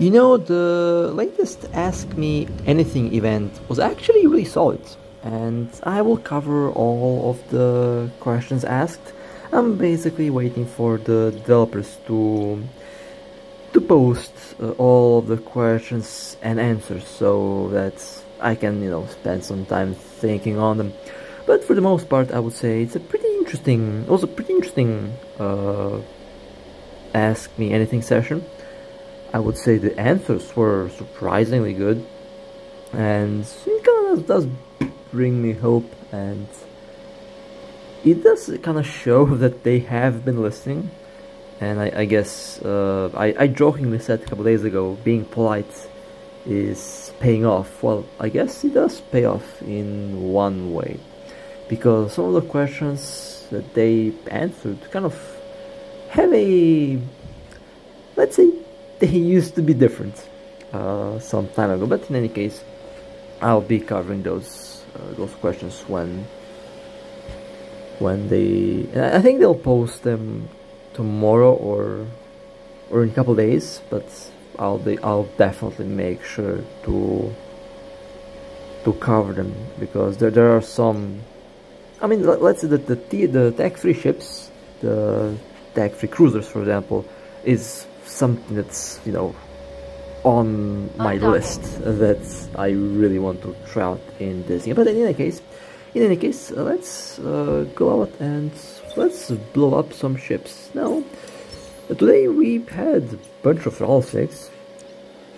You know, the latest Ask Me Anything event was actually really solid, and I will cover all of the questions asked. I'm basically waiting for the developers to to post uh, all of the questions and answers so that I can, you know, spend some time thinking on them. But for the most part, I would say it's a pretty interesting, also pretty interesting uh, Ask Me Anything session. I would say the answers were surprisingly good. And it kind of does bring me hope and it does kind of show that they have been listening. And I, I guess uh, I, I jokingly said a couple days ago being polite is paying off. Well I guess it does pay off in one way. Because some of the questions that they answered kind of have a let's say they used to be different uh, some time ago. But in any case, I'll be covering those uh, those questions when when they. I think they'll post them tomorrow or or in a couple days. But I'll be I'll definitely make sure to to cover them because there there are some. I mean, let's say that the the tech-three ships, the tech-three cruisers, for example, is something that's you know on my list that I really want to try out in this game. But in any case, in any case, uh, let's uh, go out and let's blow up some ships. Now, today we had a bunch of rattlesnakes,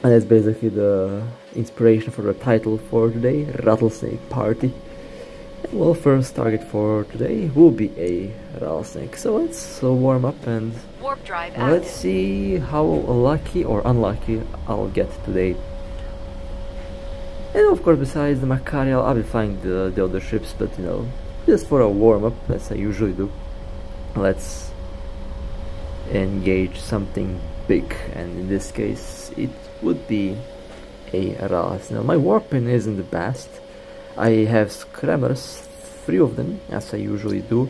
and that's basically the inspiration for the title for today, Rattlesnake Party. Well, first target for today will be a rattlesnake. So let's uh, warm up and Warp drive let's see how lucky or unlucky I'll get today. And of course, besides the Machariel, I'll be flying the, the other ships, but you know, just for a warm up, as I usually do. Let's engage something big, and in this case, it would be a Ras. Now, my warping isn't the best I have Scrammers, three of them, as I usually do.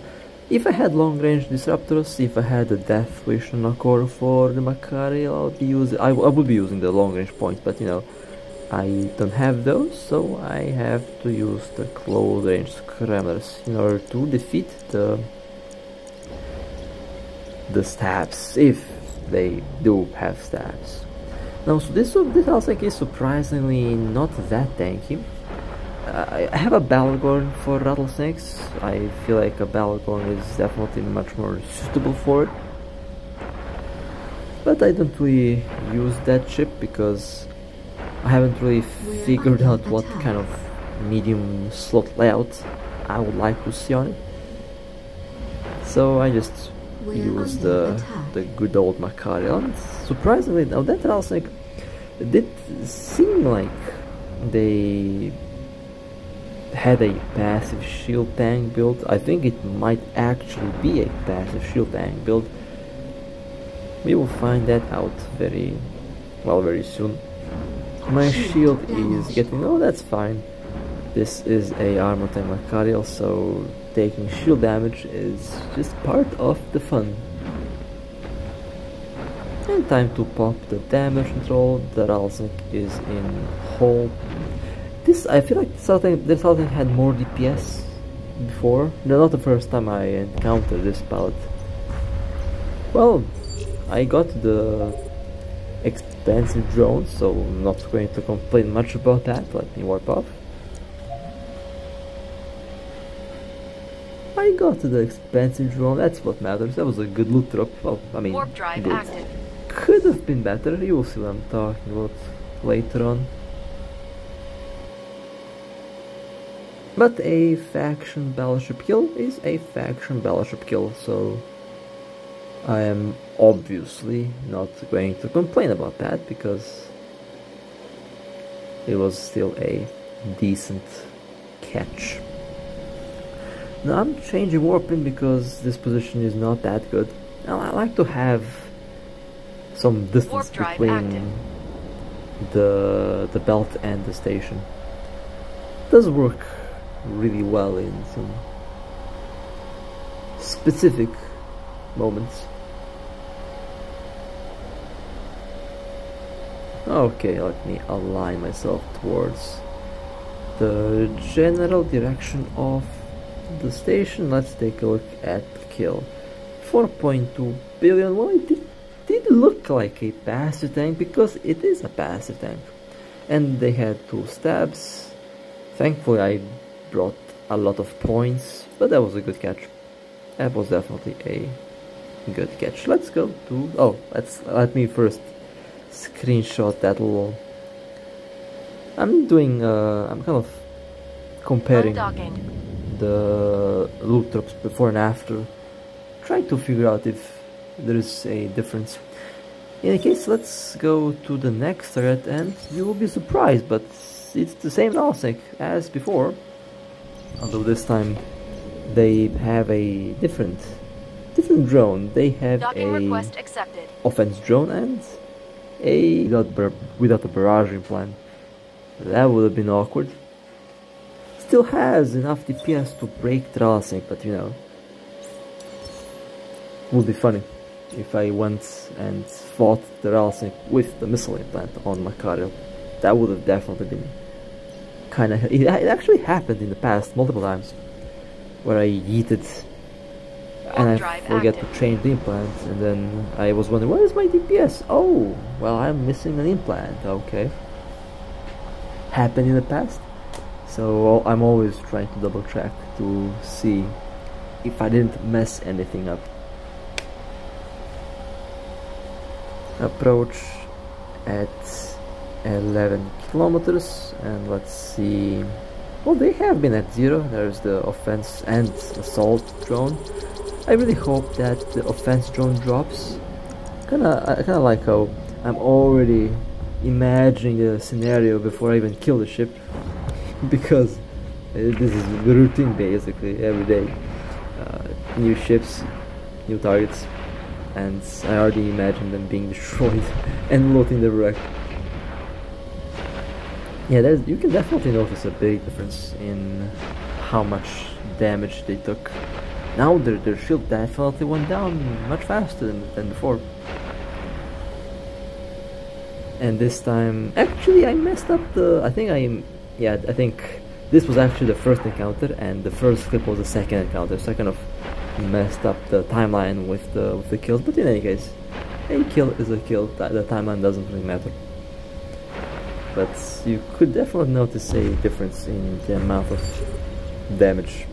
If I had long range disruptors, if I had a death wish on a core for the Macari, I'll be using I, I would be using the long range points, but you know, I don't have those, so I have to use the close range Scrammers in order to defeat the the stabs, if they do have stabs. Now, so this, this also is surprisingly not that tanky. I have a Bhaalgorn for rattlesnakes. I feel like a Bhaalgorn is definitely much more suitable for it. But I don't really use that ship because I haven't really figured out what kind of medium slot layout I would like to see on it. So I just use the the good old Machariel. Surprisingly, now that rattlesnake did seem like they had a passive shield tank build. I think it might actually be a passive shield tank build. We will find that out very, well, very soon. My shield is getting, oh that's fine. This is a armor tank Machariel, so taking shield damage is just part of the fun. And time to pop the damage control, the Ralsnik is in hold this, I feel like something, this something had more DPS before. No, not the first time I encountered this palette. Well, I got the expensive drone, so I'm not going to complain much about that. Let me warp off. I got the expensive drone, that's what matters. That was a good loot drop. Well, I mean, Warp drive good. active. Could have been better, you will see what I'm talking about later on. But a faction battleship kill is a faction battleship kill, so I am obviously not going to complain about that because it was still a decent catch. Now I'm changing warping because this position is not that good. Now I like to have some distance between active. the the belt and the station. Does work really well in some specific moments. Okay, let me align myself towards the general direction of the station. Let's take a look at kill. 4.2 billion. Well, it did, did look like a passive tank because it is a passive tank. And they had two stabs. Thankfully, I brought a lot of points, but that was a good catch. That was definitely a good catch. Let's go to... Oh, let's let me first screenshot that little... I'm doing... Uh, I'm kind of comparing the loot drops before and after. Trying to figure out if there is a difference. In any case, let's go to the next thread and you will be surprised, but it's the same Nalsec as before. Although this time they have a different different drone. They have Docking a offense drone and a without, without a barrage implant. That would have been awkward. Still has enough DPS to break Drasnik, but you know, would be funny if I went and fought the Drasnik with the missile implant on Makarov. That would have definitely been kind of. It, it actually happened in the past multiple times where I yeeted and I forget active. to change the implant and then I was wondering where is my DPS? Oh, well I'm missing an implant, okay. Happened in the past. So I'm always trying to double check to see if I didn't mess anything up. Approach at 11 kilometers and let's see. Well they have been at zero. There's the offense and assault drone. I really hope that the offense drone drops. Kinda I kinda like how I'm already imagining the scenario before I even kill the ship. Because uh, this is routine basically every day. Uh, new ships new targets and I already imagine them being destroyed and looting the wreck yeah, you can definitely notice a big difference in how much damage they took. Now their, their shield definitely went down much faster than, than before. And this time, actually I messed up the, I think I, yeah, I think this was actually the first encounter and the first clip was the second encounter, so I kind of messed up the timeline with the, with the kills, but in any case, a kill is a kill, the timeline doesn't really matter but you could definitely notice a difference in the amount of damage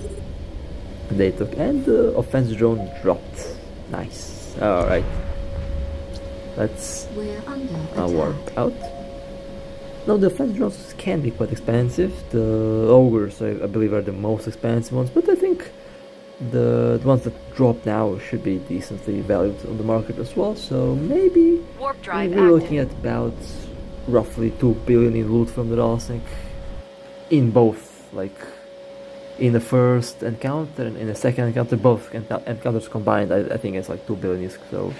they took. And the offense drone dropped. Nice. Alright let's uh, warp out. Now the offense drones can be quite expensive. The ogres I, I, believe are the most expensive ones. But I think the, the ones that drop now should be decently valued on the market as well. So maybe we're looking at about roughly 2 billion in loot from the Dalsnik in both like in the first encounter and in the second encounter both encounters combined I, I think it's like 2 billion so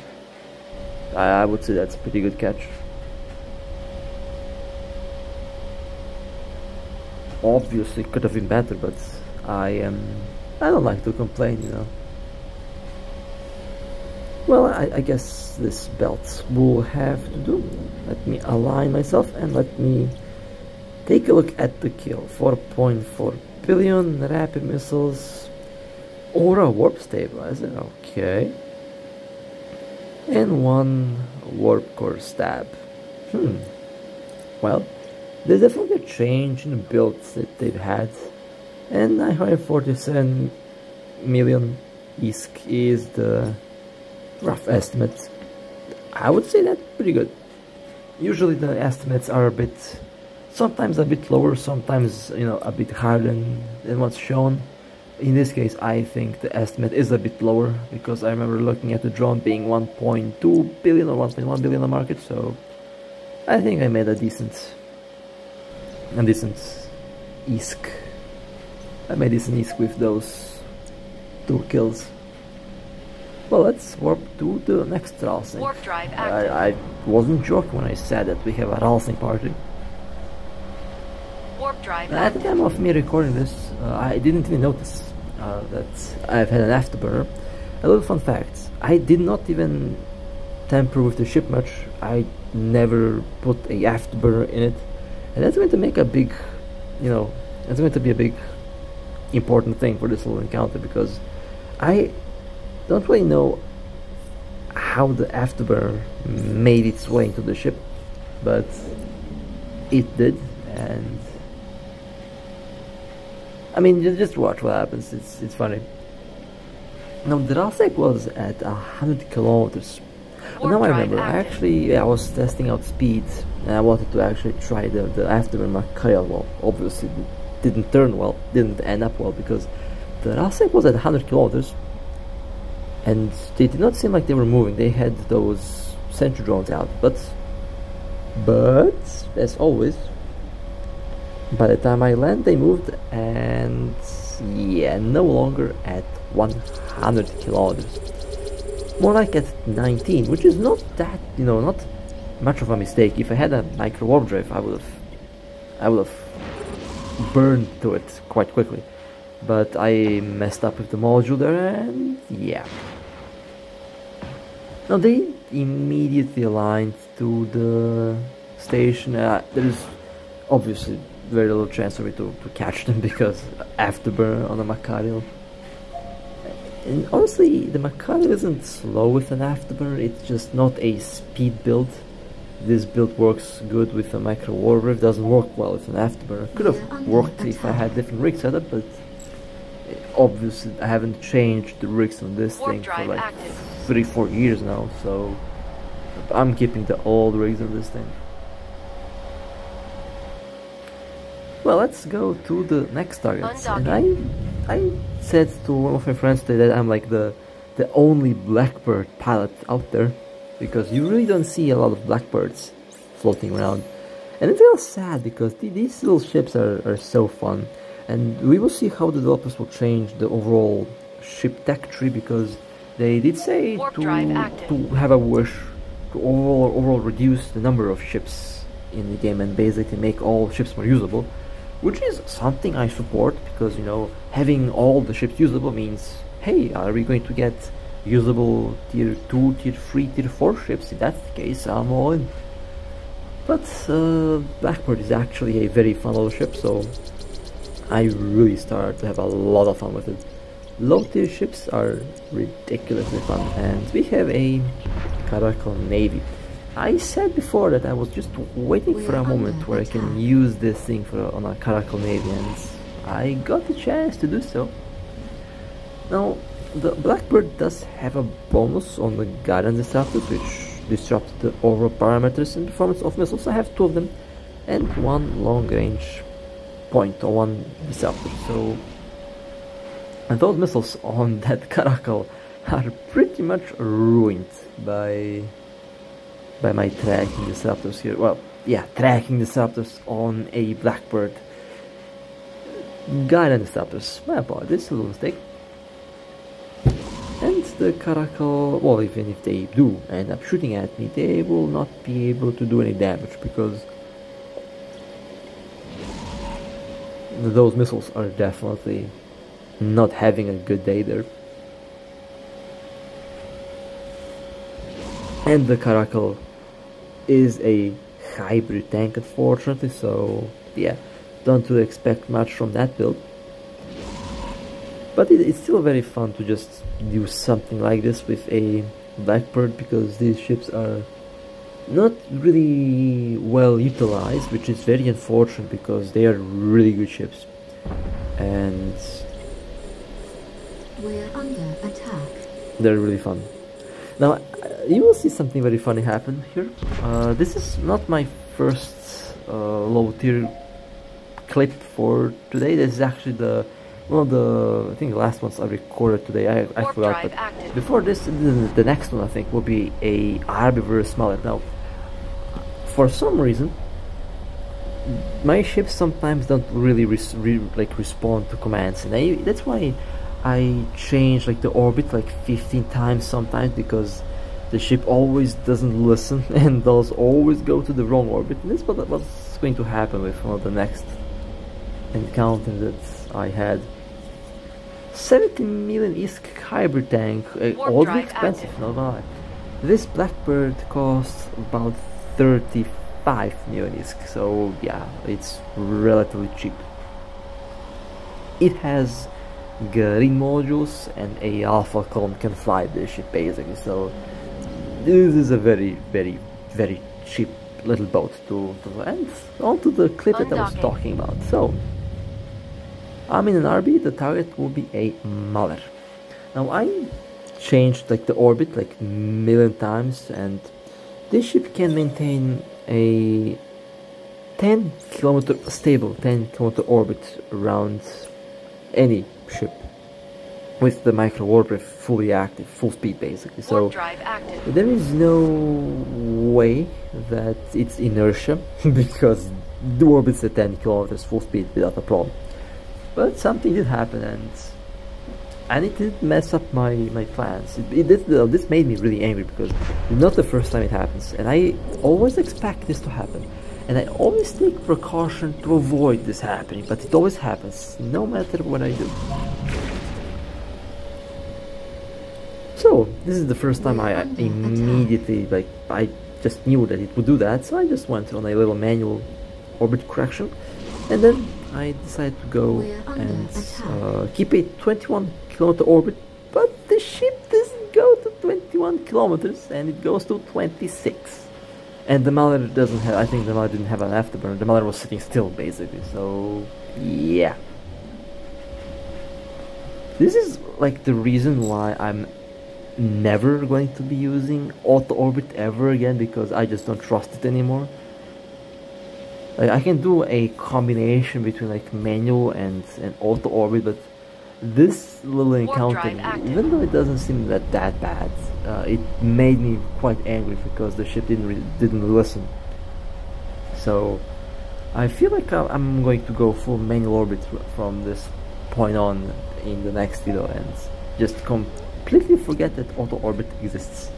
I, I would say that's a pretty good catch. Obviously could have been better but I am I don't like to complain you know well, I, I, guess this belt will have to do. Let me align myself and let me take a look at the kill. 4.4 billion rapid missiles or a warp stabilizer, okay. And one warp core stab. Hmm. Well, there's definitely a change in the builds that they've had. And 947 million ISK is the rough estimates. I would say that's pretty good. Usually the estimates are a bit, sometimes a bit lower, sometimes you know a bit higher than, than what's shown. In this case, I think the estimate is a bit lower because I remember looking at the drone being 1.2 billion or 1.1 billion on the market, so I think I made a decent, a decent ISK. I made decent ISK with those two kills. Well, let's warp to the next Ralsing. Warp drive active. I, I wasn't joking when I said that we have a Ralsing party. Warp drive At the time of me recording this, uh, I didn't even notice uh, that I've had an afterburner. A little fun fact, I did not even tamper with the ship much. I never put a afterburner in it, and that's going to make a big, you know, that's going to be a big important thing for this little encounter because I don't really know how the afterburner made its way into the ship, but it did, and I mean, just watch what happens. It's it's funny. Now, Drasek was at a hundred kilometers. now I remember. I actually, I was testing out speed, and I wanted to actually try the the afterburner Macario. Well, obviously, didn't turn well, didn't end up well because the Rasek was at 100 kilometers and they did not seem like they were moving. They had those sentry drones out, but but as always, by the time I land, they moved and yeah, no longer at 100 kilometers. More like at 19, which is not that you know not much of a mistake. If I had a micro warp drive, I would have I would have burned to it quite quickly. But I messed up with the module there and yeah. Now they immediately aligned to the station. Uh, there is obviously very little chance for me to, to catch them because afterburn on the Macario. And honestly, the Macario isn't slow with an afterburn, it's just not a speed build this build works good with a micro warp drive, doesn't work well with an afterburner. Could have worked if I had different rig setup, but obviously I haven't changed the rigs on this warp thing for like active. three, four years now, so I'm keeping the old rigs on this thing. Well, let's go to the next target. And I, I said to one of my friends today that I'm like the, the only Blackbird pilot out there because you really don't see a lot of blackbirds floating around. And it's real sad because th these little ships are, are so fun. And we will see how the developers will change the overall ship tech tree because they did say to, to have a wish to overall, overall reduce the number of ships in the game and basically make all ships more usable. Which is something I support because, you know, having all the ships usable means, hey, are we going to get usable tier 2, tier 3, tier 4 ships, in that case I'm all in. But uh, Blackbird is actually a very fun little ship, so I really started to have a lot of fun with it. Low tier ships are ridiculously fun, and we have a Caracal Navy. I said before that I was just waiting for a moment where I can use this thing for on a Caracal Navy, and I got the chance to do so. Now, the Blackbird does have a bonus on the guidance disruptors which disrupts the overall parameters and performance of missiles. I have two of them and one long range point or one disruptor. So and those missiles on that Caracal are pretty much ruined by by my tracking disruptors here. Well, yeah, tracking disruptors on a Blackbird. Guidance disruptors. My apologies, a little mistake And the Caracal, well even if they do end up shooting at me, they will not be able to do any damage because those missiles are definitely not having a good day there. And the Caracal is a hybrid tank unfortunately, so yeah, don't really expect much from that build. But it, it's still very fun to just do something like this with a Blackbird because these ships are not really well utilized, which is very unfortunate because they are really good ships. And we're under attack. They're really fun. Now you will see something very funny happen here. Uh, this is not my first uh, low tier clip for today. This is actually the one of the I think the last ones I recorded today I, I forgot but active. before this the, the, next one I think will be a Arbiverse Mallet now for some reason my ships sometimes don't really res re like respond to commands and I, that's why I change like the orbit like 15 times sometimes because the ship always doesn't listen and does always go to the wrong orbit and that's what, what's going to happen with one of the next encounter that I had 70 million ISK hybrid tank, uh, oddly expensive, active. no lie. This Blackbird costs about 35 million ISK, so yeah, it's relatively cheap. It has green modules and a alpha clone can fly the ship basically, so this is a very, very, very cheap little boat to, to and onto the clip that I was talking about. So, I'm in an RB, the target will be a Mauler. Now I changed like the orbit like million times and this ship can maintain a 10 kilometer stable 10 kilometer orbit around any ship with the micro warp fully active, full speed basically. So there is no way that it's inertia because the orbit's at 10 kilometers full speed without a problem. But something did happen and and it did mess up my, my plans. It, it did, uh, this made me really angry because it's not the first time it happens and I always expect this to happen. And I always take precaution to avoid this happening, but it always happens, no matter what I do. So, this is the first time I immediately, like, I just knew that it would do that, so I just went on a little manual orbit correction, and then I decided to go and uh, keep a 21 kilometer orbit, but the ship doesn't go to 21 kilometers, and it goes to 26. And the Mauler doesn't have, I think the Mauler didn't have an afterburner, the Mauler was sitting still basically, so yeah. This is like the reason why I'm never going to be using auto orbit ever again because I just don't trust it anymore. Like I can do a combination between like manual and, and auto orbit, but this little encounter, even though it doesn't seem that that bad, uh, it made me quite angry because the ship didn't didn't listen. So I feel like I'm going to go full manual orbit from this point on in the next video and just completely forget that auto orbit exists.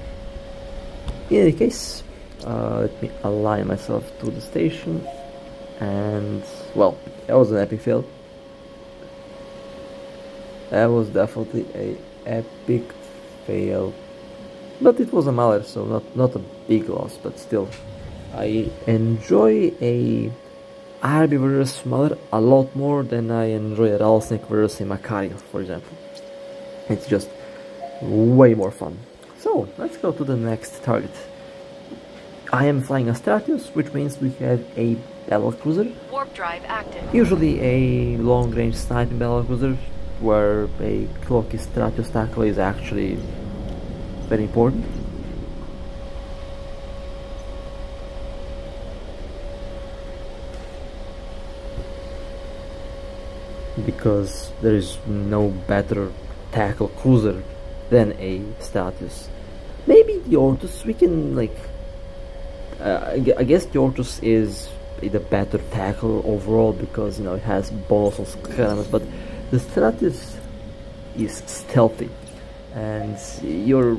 In any case, uh, let me align myself to the station and well, that was an epic fail. That was definitely a epic fail. But it was a Mauler, so not, not a big loss, but still. I enjoy a RB versus Mauler a lot more than I enjoy a Rattlesnake versus a Machariel, for example. It's just way more fun. So, let's go to the next target. I am flying a Stratios, which means we have a battle cruiser. Warp drive active. Usually a long-range sniping battle cruiser, where a cloaky Stratios tackle is actually very important. Because there is no better tackle cruiser than a Stratius. Maybe the Orthrus, we can like uh, I guess the Orthrus is the better tackle overall because you know it has balls on skelems, but the Stratios is stealthy, and your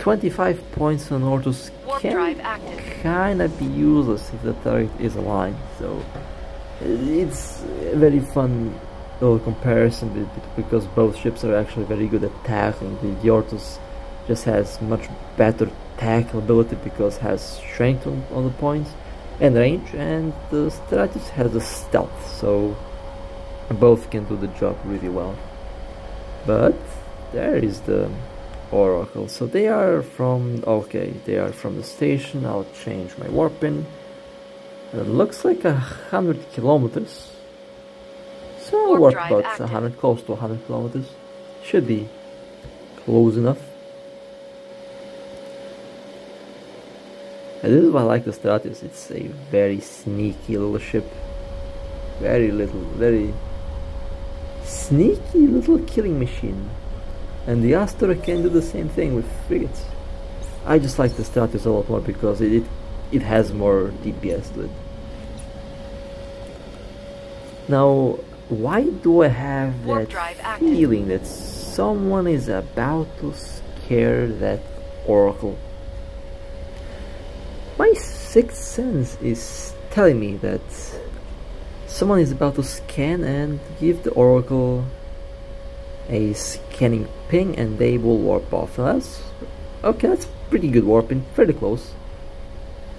25 points on Orthrus can kind of be useless if the target is aligned. So it's a very fun little comparison because both ships are actually very good at tackling. The, the Ortus just has much better tackle ability because has strength on, on the points and range and the Stratios has a stealth so both can do the job really well. But there is the Oracle. So they are from okay they are from the station. I'll change my warping. It looks like a hundred kilometers. So warp about a hundred close to a hundred kilometers. Should be close enough And this is why I like the Stratios, it's a very sneaky little ship. Very little, very sneaky little killing machine. And the Astra can do the same thing with frigates. I just like the Stratios a lot more because it, it, it has more DPS to it. Now, why do I have that feeling that someone is about to scare that Oracle? My sixth sense is telling me that someone is about to scan and give the oracle a scanning ping and they will warp off. That's Okay, that's pretty good warping. pretty close.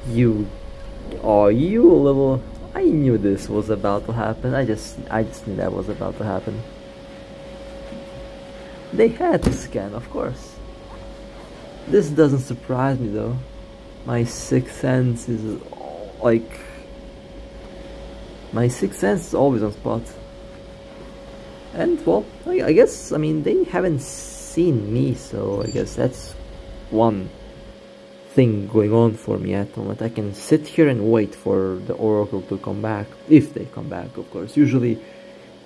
You... Oh, you a little... I knew this was about to happen. I just... I just knew that was about to happen. They had to scan, of course. This doesn't surprise me though. My sixth sense is like my sixth sense is always on spot. And well, I guess I mean they haven't seen me, so I guess that's one thing going on for me at the moment. I can sit here and wait for the Oracle to come back, if they come back, of course. Usually,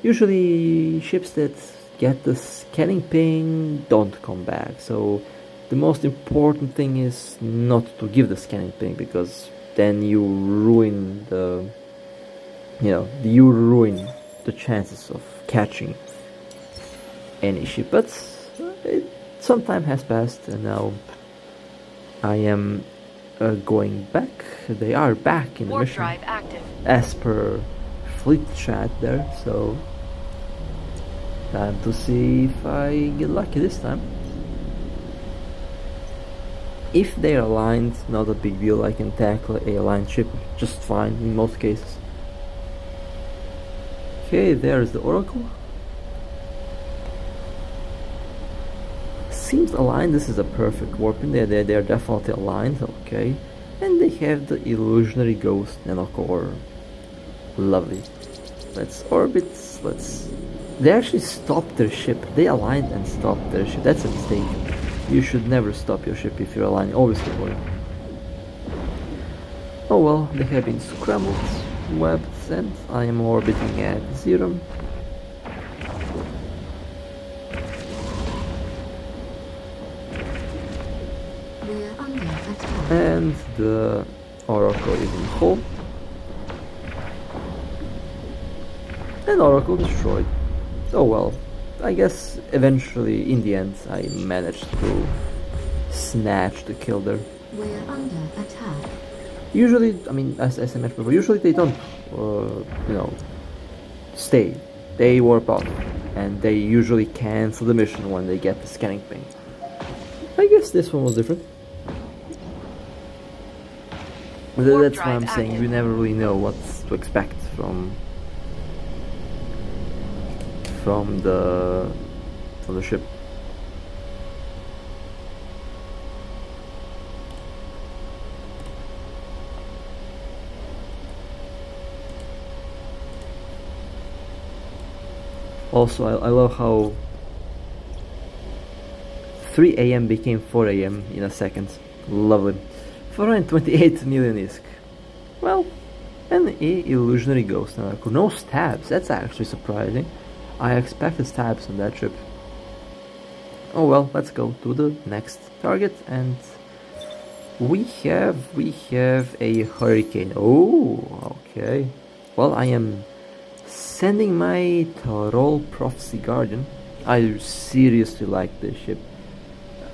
usually ships that get the scanning ping don't come back. So the most important thing is not to give the scanning ping because then you ruin the you know you ruin the chances of catching any ship. But it, some time has passed and now I am uh, going back. They are back in the mission. as per fleet chat there so time to see if I get lucky this time if they're aligned, not a big deal, I can tackle a aligned ship just fine in most cases. Okay, there's the Oracle. Seems aligned, this is a perfect warping, they're, they're, they're definitely aligned, okay. And they have the illusionary ghost nanocore. Lovely. Let's orbit, let's... They actually stopped their ship, they aligned and stopped their ship, that's a mistake. You should never stop your ship if you're aligning, always keep going. Oh well, they have been scrambled, webbed, and I am orbiting at zero. And the Oracle is in hole. And Oracle destroyed. Oh well, I guess eventually, in the end, I managed to snatch the killer. We're under attack. Usually, I mean, as, as I mentioned before, usually they don't, uh, you know, stay. They warp off, and they usually cancel the mission when they get the scanning ping. I guess this one was different. That's why I'm saying you never really know what to expect from from the from the ship. Also, I, I love how 3 a.m. became 4 a.m. in a second. Lovely. 428 million ISK. Well, an illusionary ghost. Uh, no stabs, that's actually surprising. I expected stabs on that trip. Oh well, let's go to the next target and we have we have a hurricane. Oh, okay. Well, I am sending my Troll Prophecy Guardian. I seriously like this ship.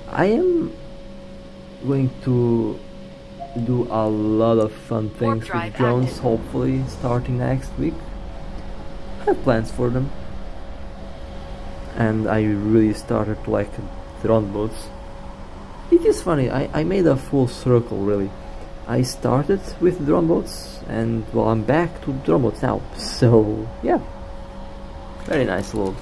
I am going to do a lot of fun things with drones, active. hopefully starting next week. I have plans for them and I really started like drone boats. It is funny, I, I made a full circle really. I started with drone boats and well I'm back to drone boats now. So yeah, very nice little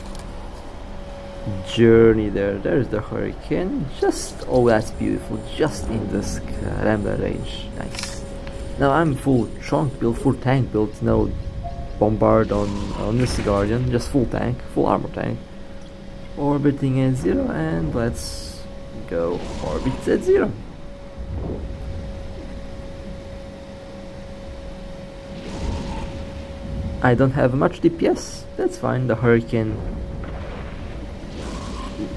journey there. There's the hurricane. Just oh that's beautiful. Just in this Rambler range. Nice. Now I'm full trunk build, full tank build. No bombard on on this guardian. Just full tank, full armor tank orbiting at zero and let's go orbit at zero. I don't have much DPS that's fine. The Hurricane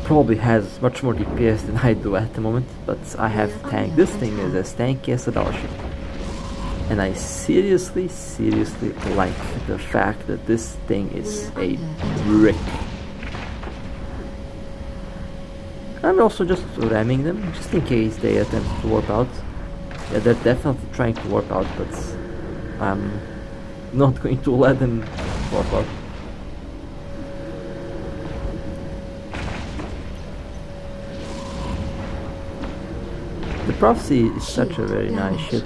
probably has much more DPS than I do at the moment but I have tank this thing is as tanky as a battleship and I seriously seriously like the fact that this thing is a brick I'm also just ramming them, just in case they attempt to warp out. Yeah, they're definitely trying to warp out, but I'm um, not going to let them warp out. The prophecy is such a very nice ship.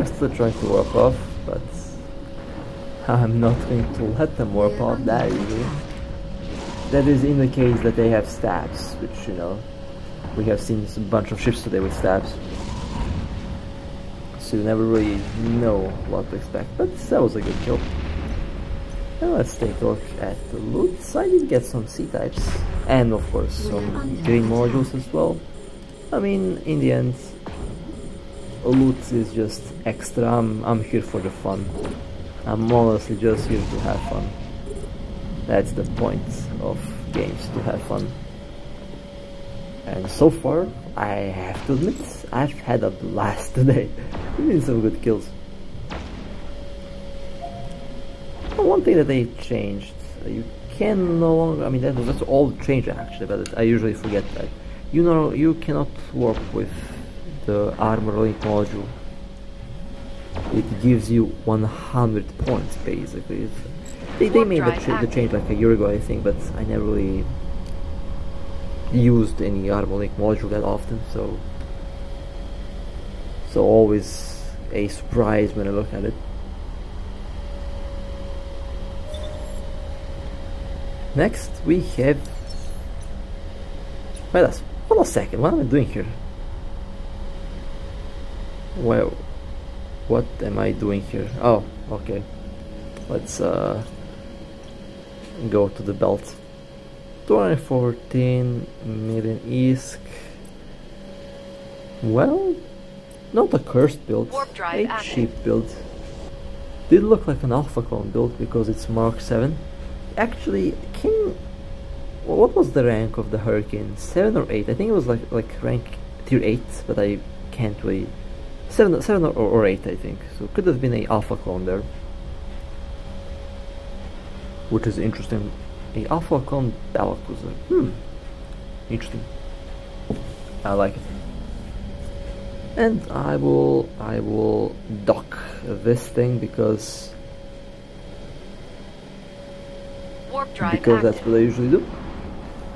They're still trying to warp off, but I'm not going to let them warp off that easily. That is in the case that they have stabs, which, you know, we have seen a bunch of ships today with stabs. So you never really know what to expect, but that was a good kill. Now let's take a look at the loot. So I did get some C-types, and of course some green modules as well. I mean, in the end, loot is just extra. I'm, I'm here for the fun. I'm honestly just here to have fun. That's the point of games, to have fun. And so far, I have to admit, I've had a blast today. Been some good kills. one thing that they changed, uh, you can no longer, I mean that, that's all change actually, but I usually forget that. You know, you cannot work with the armor link module. It gives you 100 points basically. It's, they, they made the, the, change like a year ago I think, but I never really used any armor link module that often, so so always a surprise when I look at it. Next we have Wait a, hold a second, what am I doing here? Well, what am I doing here? Oh, okay. Let's uh, go to the belt. 214 million ISK. Well, not a cursed build, a cheap build. Did look like an alpha clone build because it's Mark 7. Actually, King... What was the rank of the Hurricane? 7 or 8? I think it was like like rank tier 8, but I can't really Seven, seven or, or eight, I think. So could have been a alpha clone there, which is interesting. A alpha clone Battlecruiser. Hmm. Interesting. I like it. And I will, I will dock this thing because because that's what I usually do.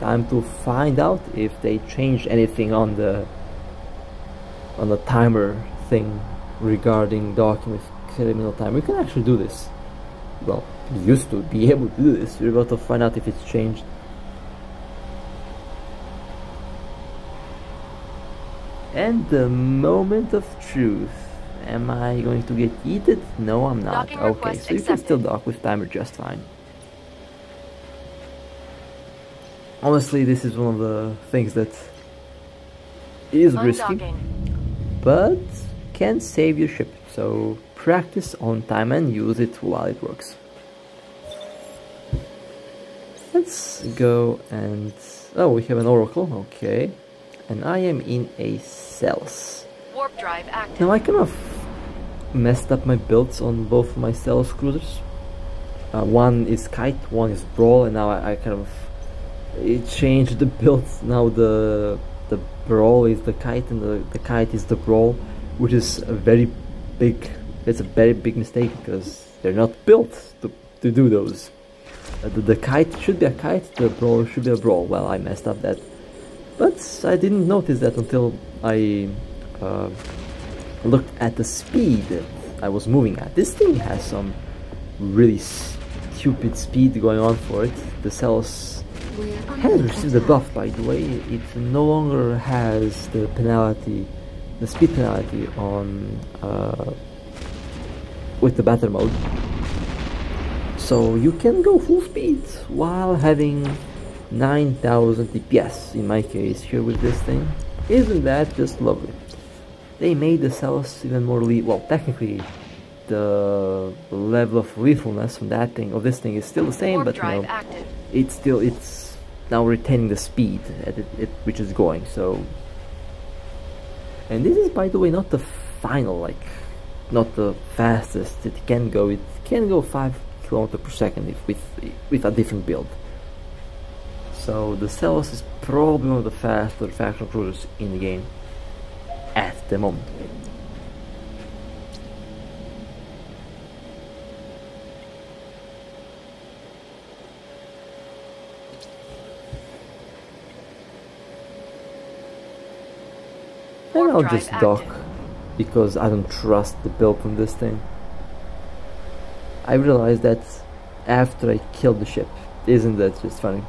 Time to find out if they changed anything on the on the timer thing regarding docking with criminal time. We can actually do this. Well, we used to be able to do this. We're about to find out if it's changed. And the moment of truth. Am I going to get eaten? No, I'm not. Docking okay, so you accepted. can still dock with timer just fine. Honestly, this is one of the things that is risky. But can save your ship, so practice on time and use it while it works. Let's go and... Oh, we have an oracle, okay. And I am in a cells. Warp drive active. Now I kind of messed up my builds on both my Celos cruisers. Uh, one is kite, one is brawl, and now I, I kind of it changed the builds. Now the the brawl is the kite, and the, the kite is the brawl which is a very big it's a very big mistake because they're not built to, to do those. Uh, the, the, kite should be a kite the brawl should be a brawl. Well I messed up that. But I didn't notice that until I uh, looked at the speed that I was moving at. This thing has some really stupid speed going on for it. The Celos has received a buff by the way. It no longer has the penalty the speed penalty on uh, with the battle mode. So you can go full speed while having 9000 DPS in my case here with this thing. Isn't that just lovely? They made the cells even more lethal well technically the level of lethalness from that thing of this thing is still the same Warp but you know it's still it's now retaining the speed at it, it which is going. So and this is by the way not the final like not the fastest. It can go it can go 5 km per second if with with a different build. So the Celos is probably one of the faster faction cruisers in the game at the moment And I'll just dock because I don't trust the build on this thing. I realized that after I killed the ship. Isn't that just funny?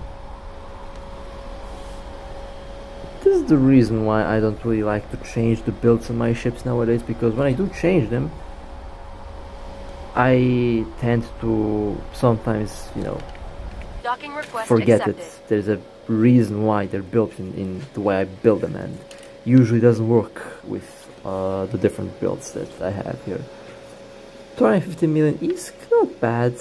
This is the reason why I don't really like to change the builds on my ships nowadays because when I do change them I tend to sometimes, you know, forget accepted. it. There's a reason why they're built in, in the way I build them and usually doesn't work with uh, the different builds that I have here. 250 million is not bad.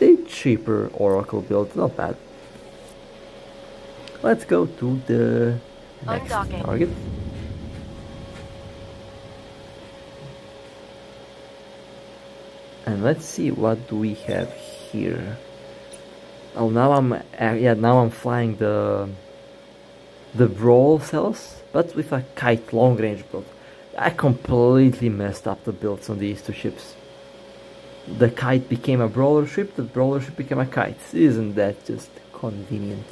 A cheaper Oracle build, not bad. Let's go to the next target. And let's see what do we have here. Oh, now I'm uh, yeah now I'm flying the the brawl cells, but with a kite long range build. I completely messed up the builds on these two ships. The kite became a brawler ship, the brawler ship became a kite. Isn't that just convenient?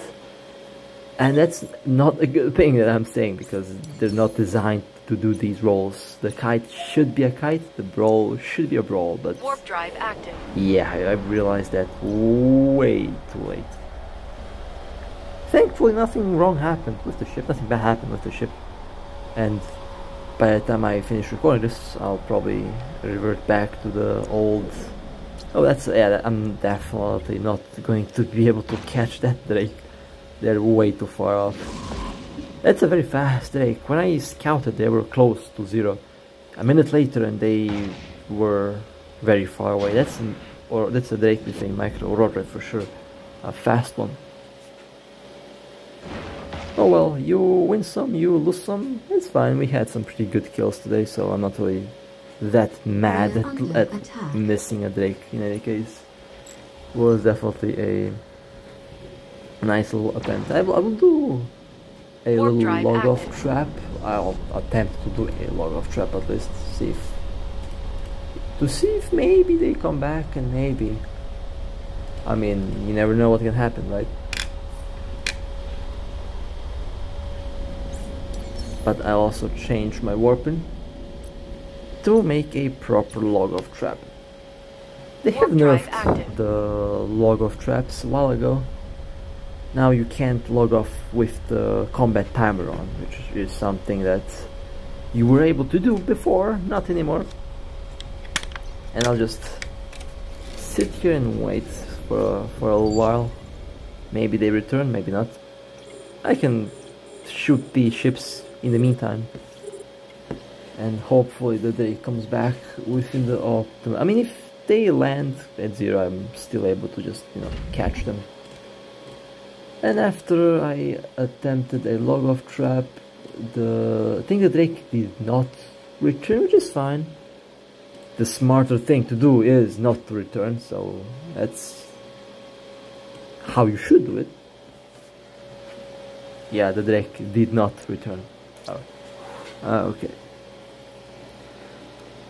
And that's not a good thing that I'm saying because they're not designed to do these roles. The kite should be a kite, the brawl should be a brawl, but... Warp drive active. Yeah, I, I realized that way too late. Thankfully nothing wrong happened with the ship, nothing bad happened with the ship. And by the time I finish recording this, I'll probably revert back to the old... Oh, that's... yeah, I'm definitely not going to be able to catch that Drake. They're way too far off. That's a very fast Drake. When I scouted, they were close to zero. A minute later, and they were very far away. That's an, or that's a Drake with a micro rod for sure. A fast one. Oh well, you win some, you lose some. It's fine. We had some pretty good kills today, so I'm not really that mad at, at missing a Drake in any case. Was definitely a nice little attempt. I will, I will do a Warp little log off trap. I'll attempt to do a log off trap at least, see if to see if maybe they come back and maybe I mean you never know what can happen right but I also changed my warping to make a proper log off trap. They have nerfed the log off traps a while ago. Now you can't log off with the combat timer on which is something that you were able to do before not anymore. And I'll just sit here and wait for a, for a little while. Maybe they return maybe not. I can shoot the ships in the meantime and hopefully the day comes back within the optimum I mean if they land at zero I'm still able to just you know catch them and after I attempted a log off trap, the I think the Drake did not return, which is fine. The smarter thing to do is not to return, so that's how you should do it. Yeah, the Drake did not return. Oh. Uh, okay.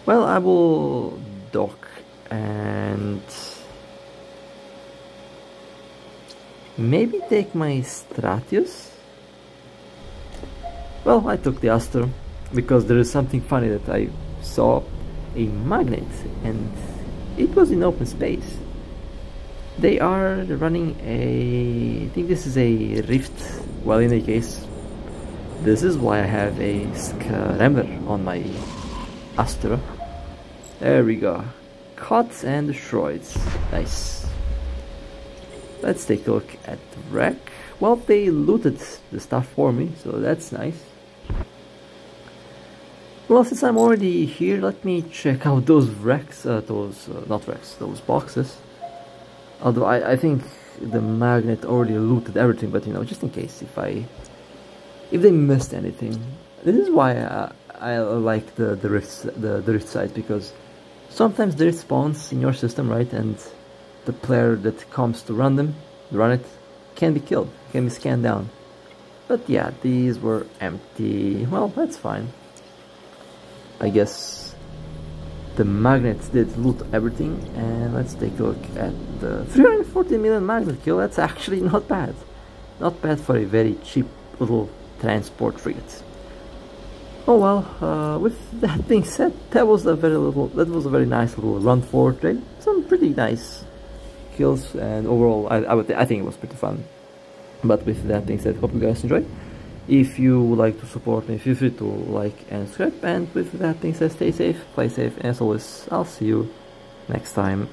Well, I will dock and Maybe take my Stratios? Well, I took the Astarte because there is something funny that I saw a Magnate and it was in open space. They are running a... I think this is a Rift. Well, in any case, this is why I have a Scrambler on my Astarte. There we go. Cuts and destroys. Nice. Let's take a look at the wreck. Well, they looted the stuff for me, so that's nice. Well, since I'm already here, let me check out those wrecks, uh, those, uh, not wrecks, those boxes. Although I, I think the Magnate already looted everything, but you know, just in case, if I, if they missed anything. This is why I, I like the, the rift, the, the rift site, because sometimes the rift spawns in your system, right, and the player that comes to run them, run it, can be killed, can be scanned down. But yeah, these were empty. Well, that's fine. I guess the Magnates did loot everything and let's take a look at the 340 million Magnate kill that's actually not bad not bad for a very cheap little transport frigate oh well uh, with that being said that was a very little that was a very nice little run for trade some pretty nice kills and overall I, I would I think it was pretty fun but with that being said hope you guys enjoyed if you would like to support me, feel free to like and subscribe. And with that being said, stay safe, play safe, and as always, I'll see you next time.